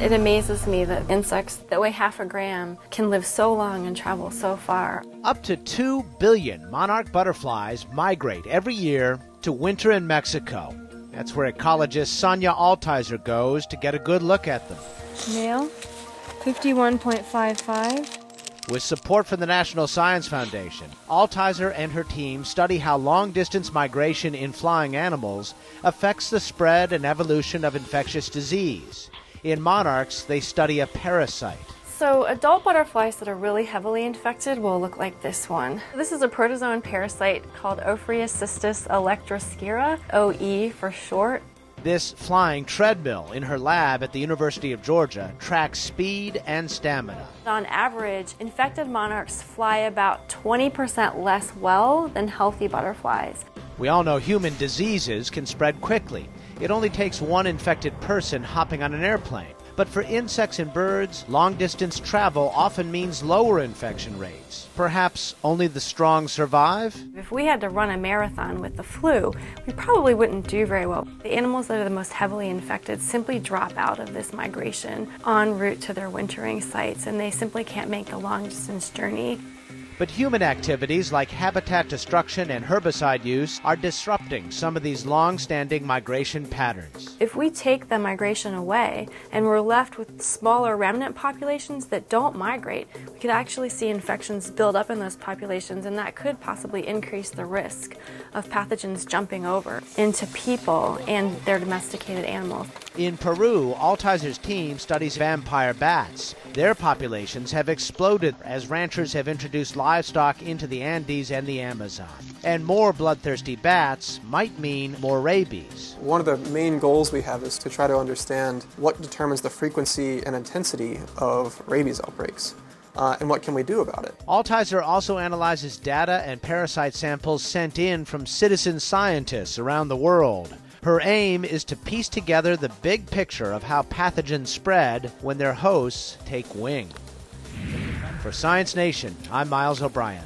It amazes me that insects that weigh half a gram can live so long and travel so far. Up to 2 billion monarch butterflies migrate every year to winter in Mexico. That's where ecologist Sonia Altizer goes to get a good look at them. Male, 51.55. With support from the National Science Foundation, Altizer and her team study how long distance migration in flying animals affects the spread and evolution of infectious disease. In monarchs, they study a parasite. So adult butterflies that are really heavily infected will look like this one. This is a protozoan parasite called Ophryocystis elektroscirrha, OE for short. This flying treadmill in her lab at the University of Georgia tracks speed and stamina. On average, infected monarchs fly about 20% less well than healthy butterflies. We all know human diseases can spread quickly. It only takes one infected person hopping on an airplane. But for insects and birds, long distance travel often means lower infection rates. Perhaps only the strong survive? If we had to run a marathon with the flu, we probably wouldn't do very well. The animals that are the most heavily infected simply drop out of this migration en route to their wintering sites, and they simply can't make the long distance journey. But human activities like habitat destruction and herbicide use are disrupting some of these long standing migration patterns. If we take the migration away and we're left with smaller remnant populations that don't migrate, we could actually see infections build up in those populations, and that could possibly increase the risk of pathogens jumping over into people and their domesticated animals. In Peru, Altizer's team studies vampire bats. Their populations have exploded as ranchers have introduced livestock into the Andes and the Amazon. And more bloodthirsty bats might mean more rabies. One of the main goals we have is to try to understand what determines the frequency and intensity of rabies outbreaks. Uh, and what can we do about it? Altizer also analyzes data and parasite samples sent in from citizen scientists around the world. Her aim is to piece together the big picture of how pathogens spread when their hosts take wing. For Science Nation, I'm Miles O'Brien.